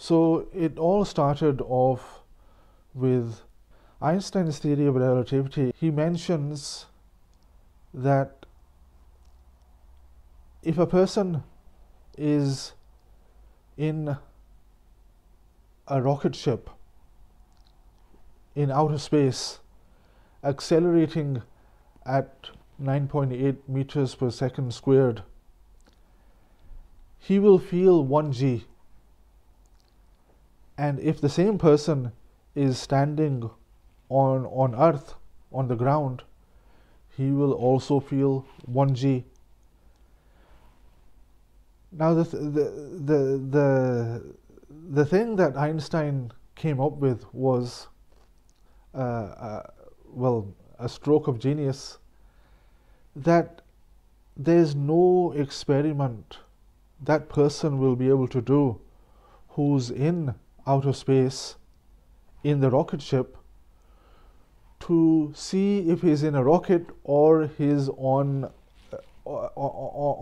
So it all started off with Einstein's theory of relativity. He mentions that if a person is in a rocket ship in outer space accelerating at 9.8 meters per second squared, he will feel 1g. And if the same person is standing on, on earth, on the ground, he will also feel 1g. Now, the, the, the, the, the thing that Einstein came up with was, uh, uh, well, a stroke of genius that there's no experiment that person will be able to do who's in outer space in the rocket ship to see if he's in a rocket or he's on uh,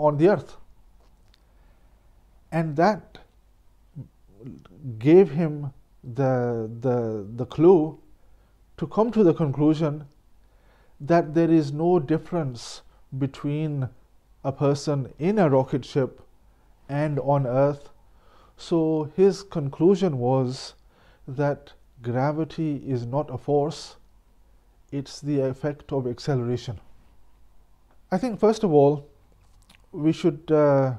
on the earth and that gave him the, the, the clue to come to the conclusion that there is no difference between a person in a rocket ship and on Earth. So his conclusion was that gravity is not a force, it's the effect of acceleration. I think, first of all, we should uh,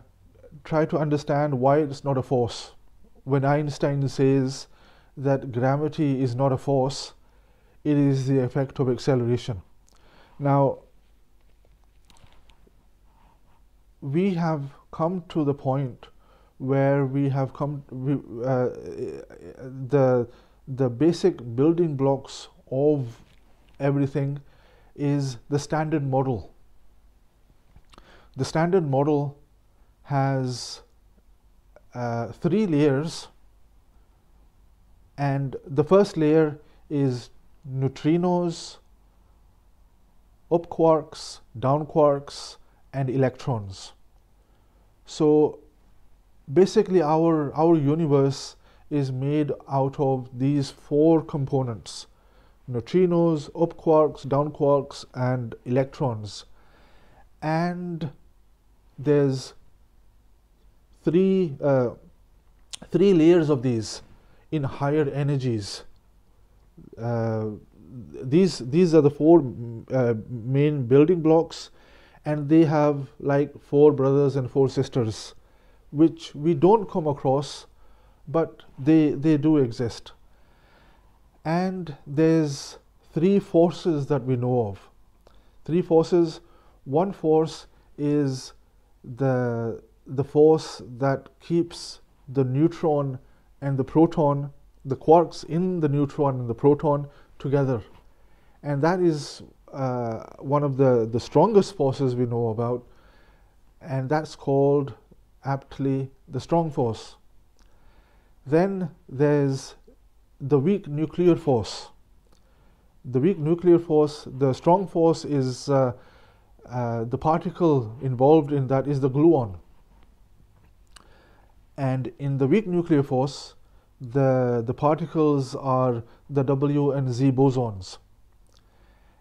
try to understand why it's not a force. When Einstein says that gravity is not a force, it is the effect of acceleration. Now, we have come to the point where we have come we, uh, the the basic building blocks of everything is the standard model the standard model has uh, three layers and the first layer is neutrinos up quarks down quarks and electrons. So basically our, our universe is made out of these four components neutrinos, up quarks, down quarks, and electrons. And there's three, uh, three layers of these in higher energies. Uh, these, these are the four uh, main building blocks and they have like four brothers and four sisters, which we don't come across, but they, they do exist. And there's three forces that we know of. Three forces. One force is the, the force that keeps the neutron and the proton, the quarks in the neutron and the proton together. And that is uh, one of the, the strongest forces we know about, and that's called aptly the strong force. Then there's the weak nuclear force. The weak nuclear force, the strong force is uh, uh, the particle involved in that is the gluon. And in the weak nuclear force, the, the particles are the W and Z bosons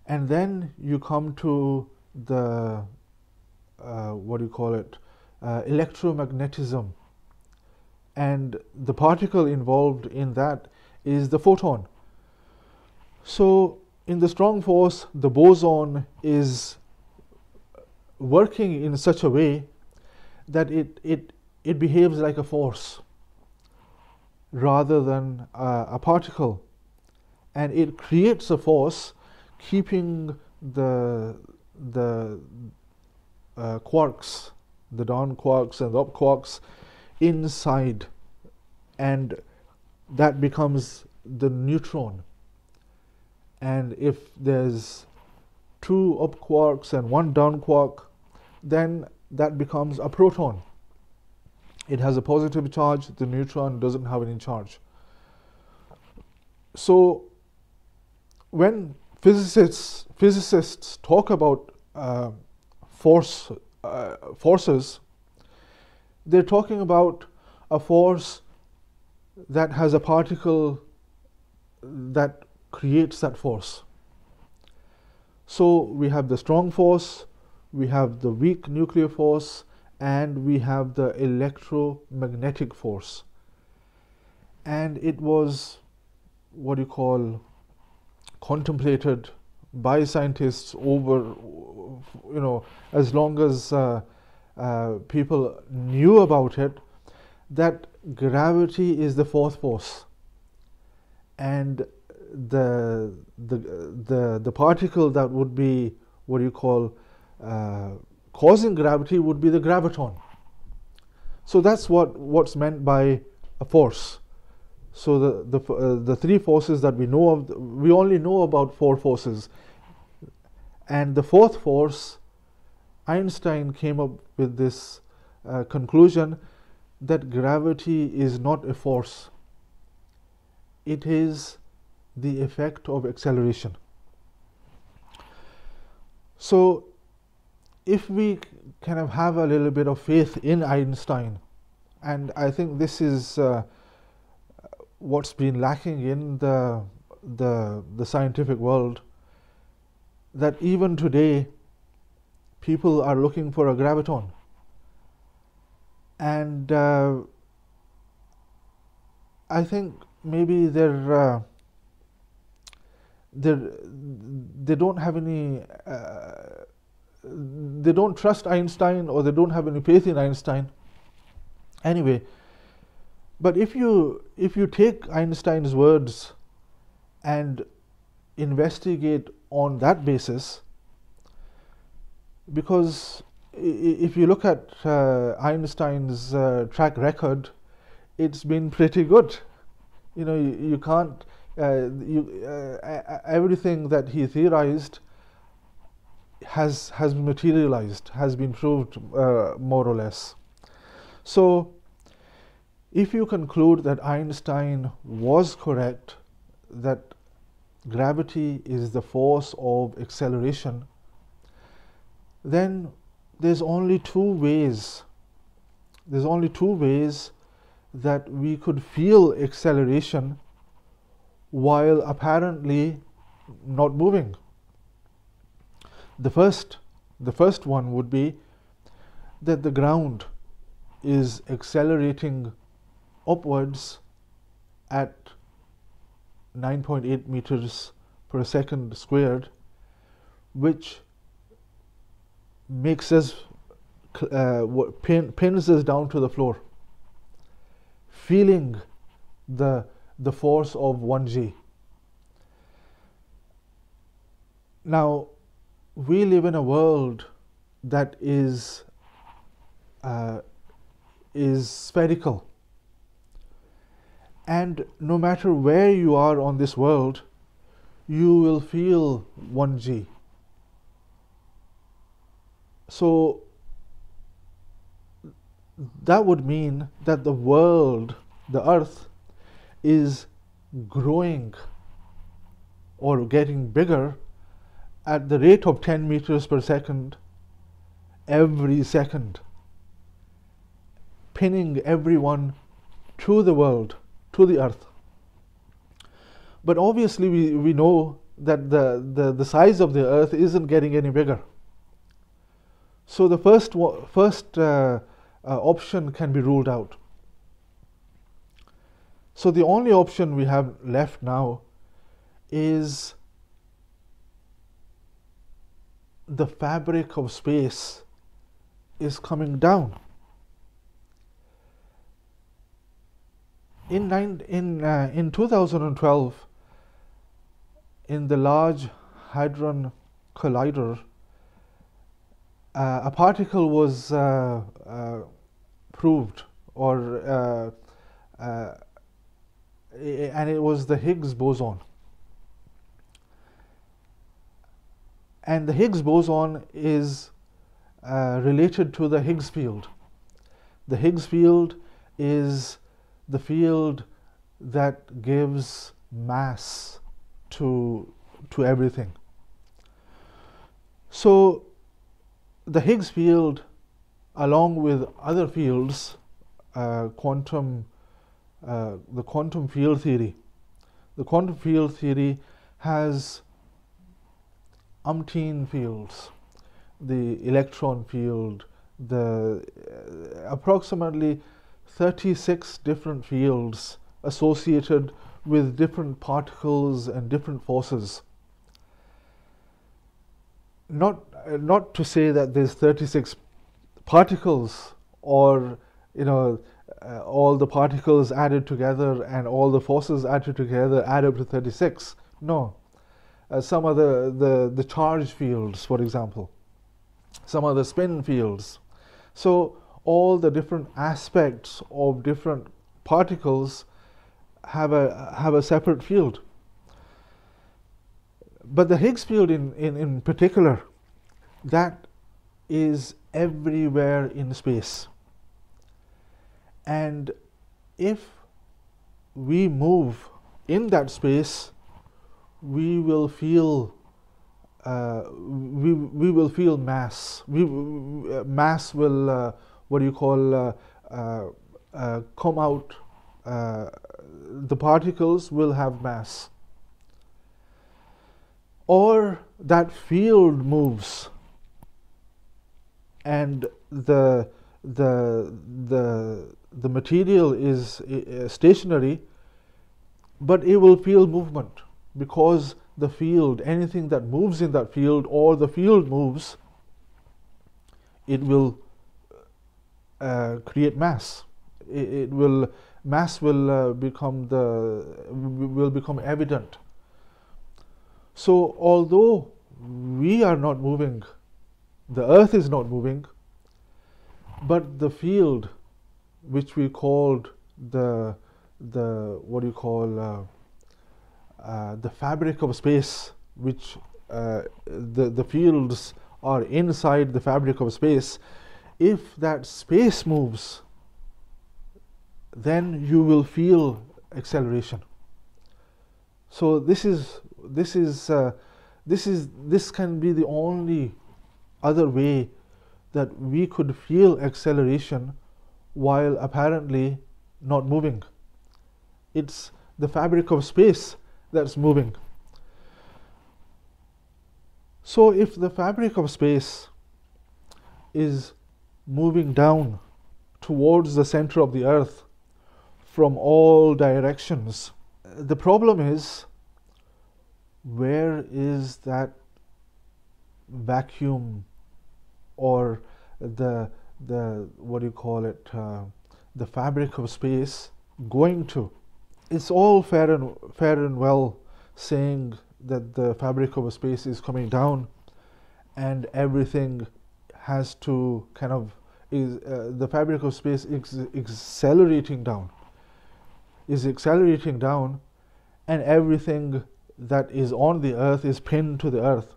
and then you come to the uh, what do you call it uh, electromagnetism. And the particle involved in that is the photon. So in the strong force the boson is working in such a way that it it it behaves like a force rather than uh, a particle. And it creates a force keeping the the uh, quarks, the down quarks and the up quarks inside, and that becomes the neutron. And if there's two up quarks and one down quark, then that becomes a proton. It has a positive charge, the neutron doesn't have any charge. So when physicists physicists talk about uh, force uh, forces, they're talking about a force that has a particle that creates that force. So we have the strong force, we have the weak nuclear force, and we have the electromagnetic force. And it was what you call contemplated by scientists over, you know, as long as uh, uh, people knew about it, that gravity is the fourth force. And the, the, the, the particle that would be what you call uh, causing gravity would be the graviton. So that's what, what's meant by a force. So the, the, uh, the three forces that we know of, we only know about four forces. And the fourth force, Einstein came up with this uh, conclusion that gravity is not a force. It is the effect of acceleration. So if we kind of have a little bit of faith in Einstein, and I think this is uh, what's been lacking in the, the, the scientific world, that even today people are looking for a graviton. And uh, I think maybe they're uh, they they don't have any uh, they don't trust Einstein or they don't have any faith in Einstein. Anyway, but if you if you take Einstein's words and investigate on that basis, because if you look at uh, Einstein's uh, track record, it's been pretty good. You know, you, you can't uh, you, uh, everything that he theorized has has materialized, has been proved uh, more or less. So, if you conclude that Einstein was correct, that gravity is the force of acceleration, then there's only two ways. There's only two ways that we could feel acceleration while apparently not moving. The first, the first one would be that the ground is accelerating upwards at 9.8 meters per second squared, which makes us uh, pin, pins us down to the floor, feeling the the force of 1g. Now, we live in a world that is uh, is spherical, and no matter where you are on this world, you will feel 1g. So that would mean that the world, the earth, is growing or getting bigger at the rate of 10 meters per second every second, pinning everyone to the world, to the earth. But obviously, we, we know that the, the, the size of the earth isn't getting any bigger. So, the first, first uh, uh, option can be ruled out. So the only option we have left now is the fabric of space is coming down. In, nine, in, uh, in 2012, in the Large Hadron Collider, uh, a particle was uh, uh proved or uh, uh, and it was the Higgs boson. And the Higgs boson is related to the Higgs field. The Higgs field is the field that gives mass to, to everything. So, the Higgs field, along with other fields, uh, quantum uh, the quantum field theory. The quantum field theory has umpteen fields the electron field, the uh, approximately 36 different fields associated with different particles and different forces. Not, not to say that there's 36 particles or you know uh, all the particles added together and all the forces added together add up to 36 no. Uh, some of the, the, the charge fields for example. Some of the spin fields. So all the different aspects of different particles have a have a separate field but the Higgs field in, in, in particular that is everywhere in space and if we move in that space, we will feel uh, we, we will feel mass. We, uh, mass will uh, what do you call uh, uh, uh, come out. the particles will have mass, or that field moves, and the the the the material is stationary, but it will feel movement because the field, anything that moves in that field or the field moves, it will create mass. It, it, will mass will uh, become the will become evident. So although we are not moving, the earth is not moving, but the field which we called the the what do you call uh, uh, the fabric of space, which uh, the the fields are inside the fabric of space. If that space moves, then you will feel acceleration. So this is this is uh, this is this can be the only other way that we could feel acceleration while apparently not moving. It's the fabric of space that's moving. So, if the fabric of space is moving down towards the center of the earth from all directions, the problem is where is that vacuum or the the what do you call it uh, the fabric of space going to? It's all fair and fair and well saying that the fabric of space is coming down and everything has to kind of is uh, the fabric of space is accelerating down is accelerating down and everything that is on the earth is pinned to the earth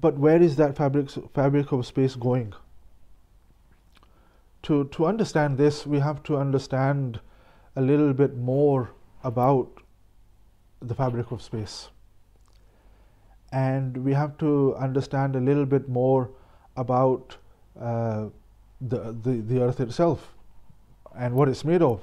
But where is that fabric, fabric of space going? To, to understand this, we have to understand a little bit more about the fabric of space. And we have to understand a little bit more about uh, the, the, the earth itself and what it's made of.